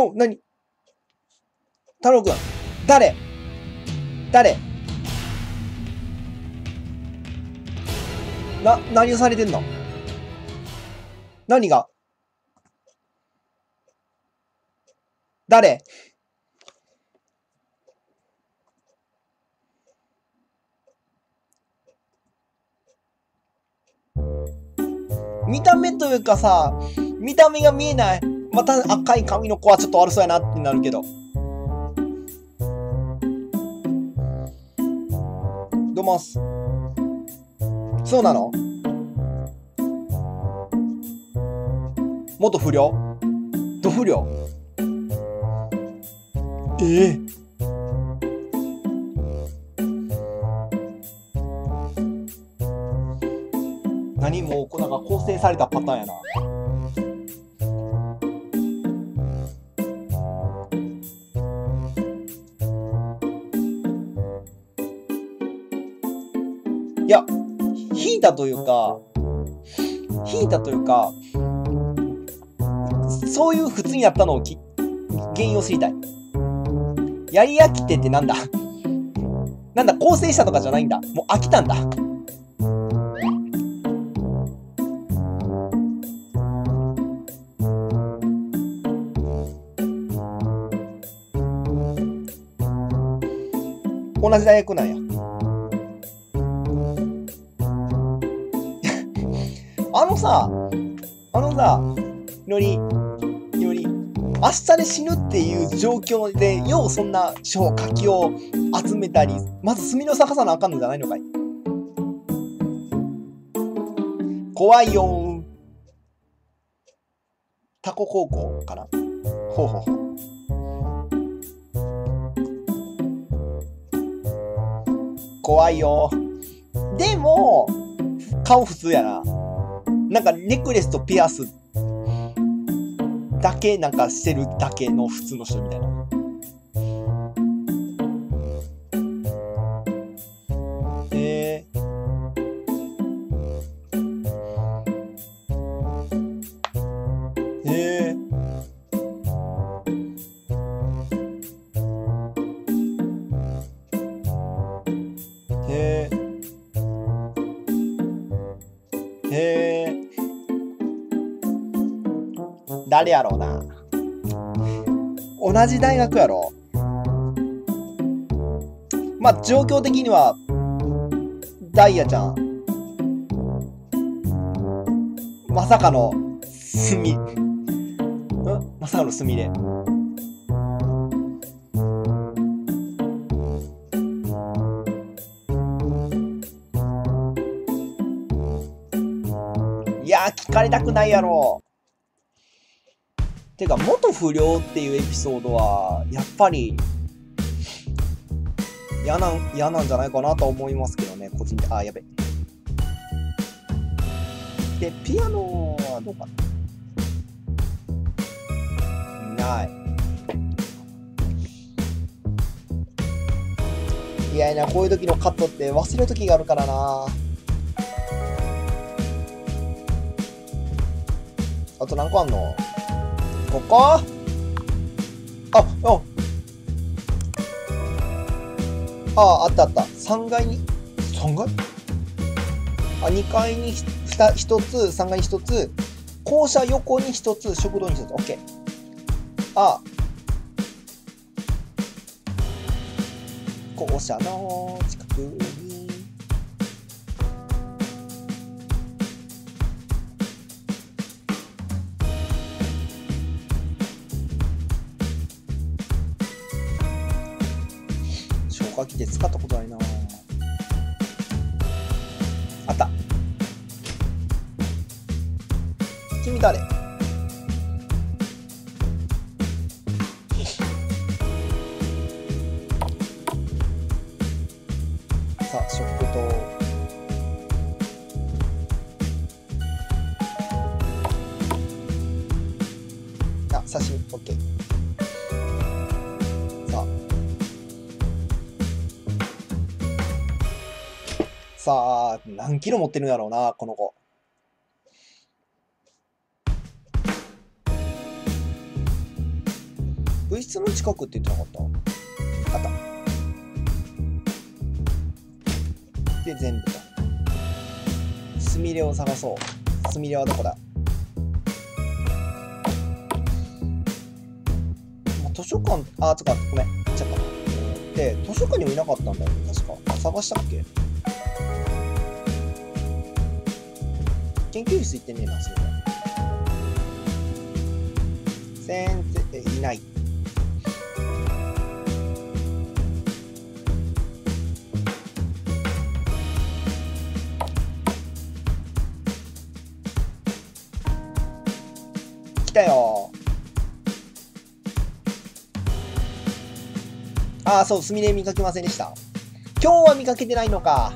お、なに太郎くん。誰？誰？な、何をされてんの？何が？誰？見た目というかさ、見た目が見えない。また赤い髪の子はちょっと悪そうやなってなるけど。どうもっす。そうなの？元不良？ど不良？ええ何もうなんか構成されたパターンやな。いや、引いたというか、引いたというか、そういう普通にやったのをき原因を知りたい。やり飽きてってなんだ？なんだ、構成したとかじゃないんだ。もう飽きたんだ。同じ大学なんや。のさ、あのさ、より、より、明日で死ぬっていう状況で、ようそんな書書きを集めたり、まず墨の探さなあかんのじゃないのかい怖いよ。タコ高校かなほうほうほう。怖いよ。でも、顔普通やな。なんかネックレスとピアスだけなんかしてるだけの普通の人みたいな。誰やろうな。同じ大学やろ。まあ、状況的には、ダイヤちゃん。まさかの、すみ。ん？まさかのすみれ。いや、聞かれたくないやろ。てか、元不良っていうエピソードは、やっぱり、嫌なん、嫌なんじゃないかなと思いますけどね、個人的あ、やべ。で、ピアノはどうかなない。いやいや、こういう時のカットって忘れる時があるからな。あと何個あんの？ここ？あ、あ、あ、あったあった。3階に、3階？あ、2階に1つ、3階に1つ、校舎横に1つ、食堂に1つ。オッケー。あ、校舎の近くに、消火器で使ったことないな。あった。君誰？さあ食堂。あ刺身。OK さあ、何キロ持ってるんだろうな、この子。物質の近くって言ってなかった？あった。で、全部と。すみれを探そう。すみれはどこだ？図書館、あ、つか、ごめん。行っちゃった。で、図書館にもいなかったんだよね、確か。探したっけ？研究室行ってねえな、それで。先生、いない。来たよああ、そう、すみれ見かけませんでした。今日は見かけてないのか。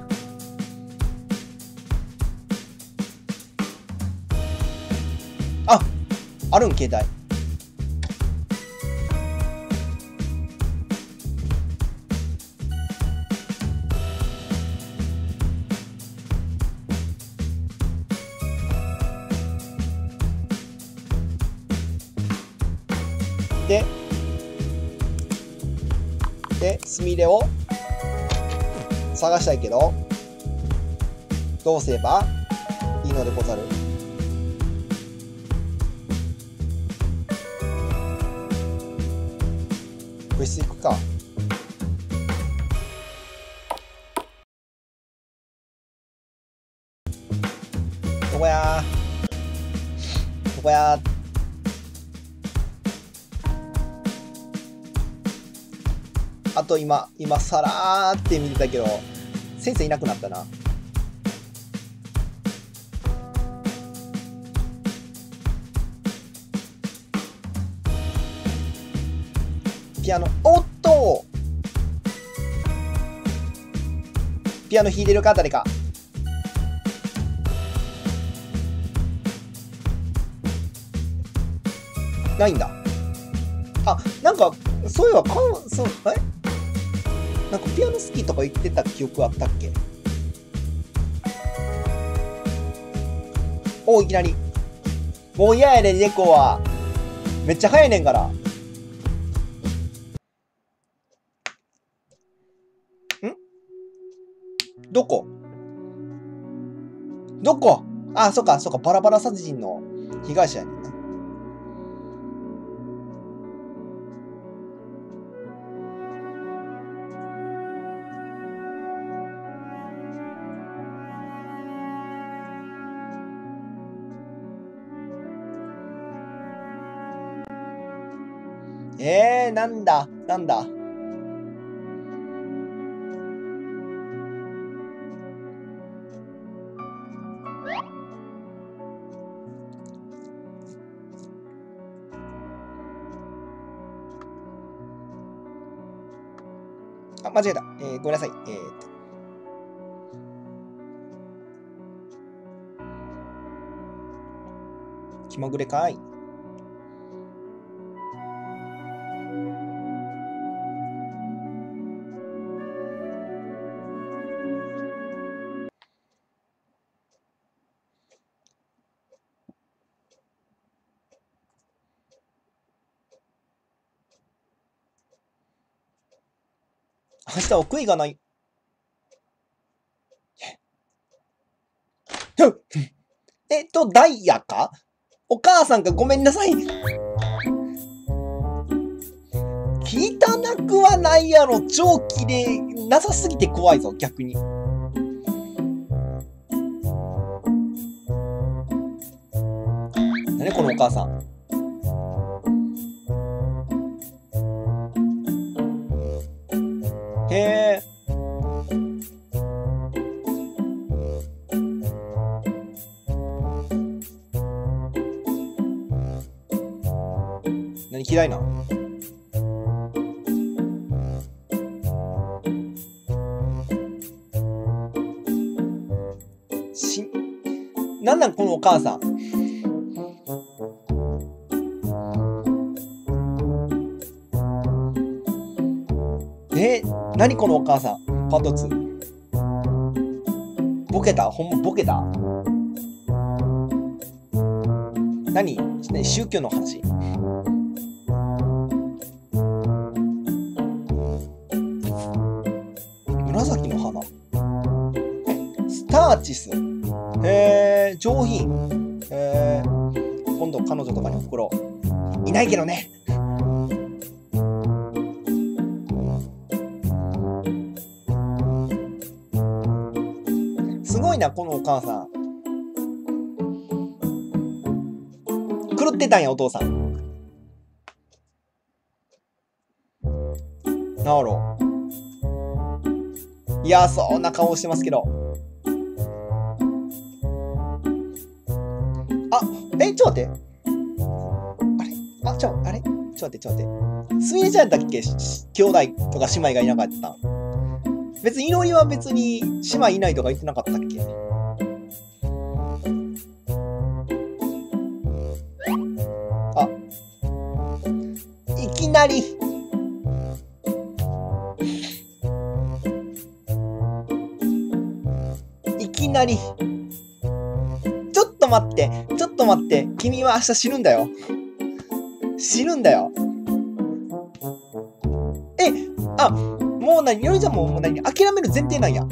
あるん、携帯。で、で、すみれを探したいけど、どうすればいいのでござる？部室行くか。どこや？どこや？あと今、今さらーって見てたけど、先生いなくなったな。ピアノ、おっとピアノ弾いてるか？誰か。ないんだ。あ、なんか、そういえば、かんそう、え？なんかピアノ好きとか言ってた記憶あったっけ？おいきなり。もう嫌やね、猫は。めっちゃ早いねんから。どこ？どこ？あ、そっか、そっか、バラバラ殺人の被害者やねんな。えー、なんだ、なんだ？間違えた。えー、ごめんなさい。えーと。気まぐれかい。明日お悔いがない。えっと、ダイヤか？お母さんかごめんなさい。汚くはないやろ。超綺麗。なさすぎて怖いぞ、逆に。何このお母さん？なんなんこのお母さん。え、何このお母さん。パート2。ボケた？ほんまボケた？何？宗教の話。紫の花。スターチス。へえ上品。へえ、今度彼女とかに送ろう。いないけどね。すごいな、このお母さん。狂ってたんや、お父さん。なるほど。嫌そうな顔してますけど。え、ちょっと待って。あれ？あ、ちょ、あれ？ちょっと待って、ちょっと待って。すみれちゃんやったっけ兄弟とか姉妹がいなかった別にいろりは別に姉妹いないとか言ってなかったっけ？あ。いきなり。いきなり。ちょっと待って、と待って、君は明日死ぬんだよ。死ぬんだよ。え、あ、もう何、よりちゃんももう何、諦める前提なんや。